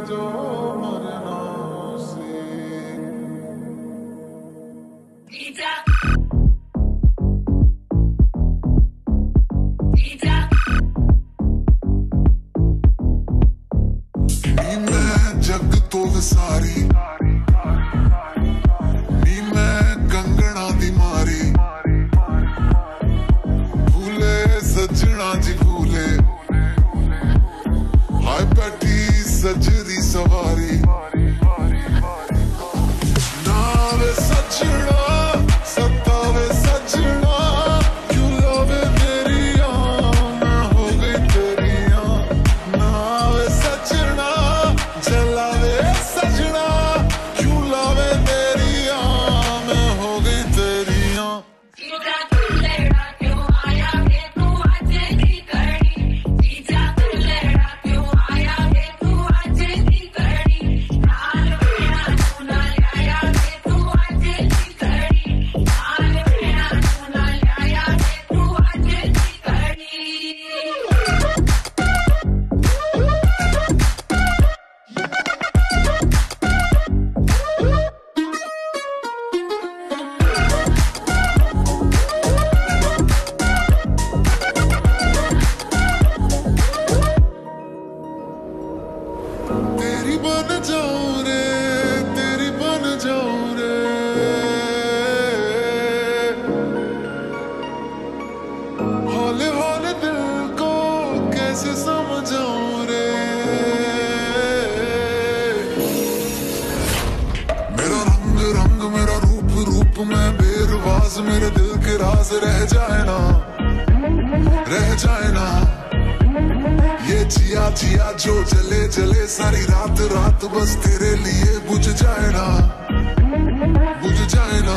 जो जग तो विसारी। मैं कंगना दी मारी भूले सजना जी भूले। हाय बैठी सजरी somebody. तेरी बन जाऊँ रे, तेरी बन जाऊँ रे। हौले हौले दिल को कैसे समझाऊं रे? मेरा रंग रंग मेरा रूप रूप में बेरवाज, मेरे दिल के राज रह जाए ना। जिया जो जले जले सारी रात रात बस तेरे लिए बुझ जाए ना बुझ जाए ना,